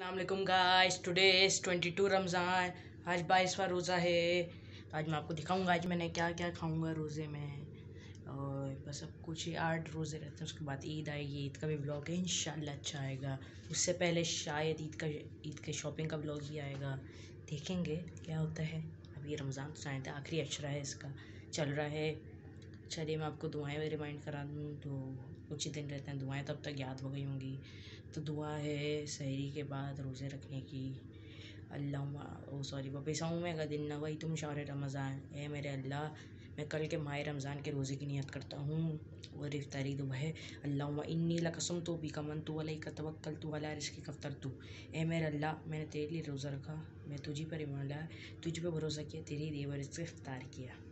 Allam guys today is twenty two Ramzan आज बाईसवा रोज़ा है। आज मैं आपको दिखाऊँगा आज मैंने क्या क्या खाऊँगा रोज़े में। और बस अब कुछ ही आठ रोज़े रहते हैं, उसके बाद ईद आएगी। ईद का भी ब्लॉग है, इंशाल्लाह अच्छा आएगा। उससे पहले शायद ईद का ईद के शॉपिंग का ब्लॉग ही आएगा। देखेंगे क्या होता है। अभी रमज़ान तो शायद आखिरी अक्षरा है इसका। चल रहा है। चलिए मैं आपको दुआएँ रिमाइंड करा दूँ तो कुछ ही दिन रहते हैं, दुआएँ तब तक याद हो गई होंगी। तो दुआ है सहरी के बाद रोज़े रखने की। अल्लाह ओ सॉरी वपिसाऊँ में दिन न वही तुम शार रमज़ान, ए मेरे अल्लाह, मैं कल के माह रमज़ान के रोज़े की नियत करता हूँ। और इफ्तारी दुआ है। अल्लाह इन्नी लकसम तो भी कमन तो वाले का तवक्ल तो वाला रिस्क कफ्तर तू। ए मेरे अल्लाह, मैंने तेरे लिए रोज़ा रखा, मैं तुझी पर ईमान लाया, तुझ पर भरोसा किया, तेरी देवर से इफ्तार किया।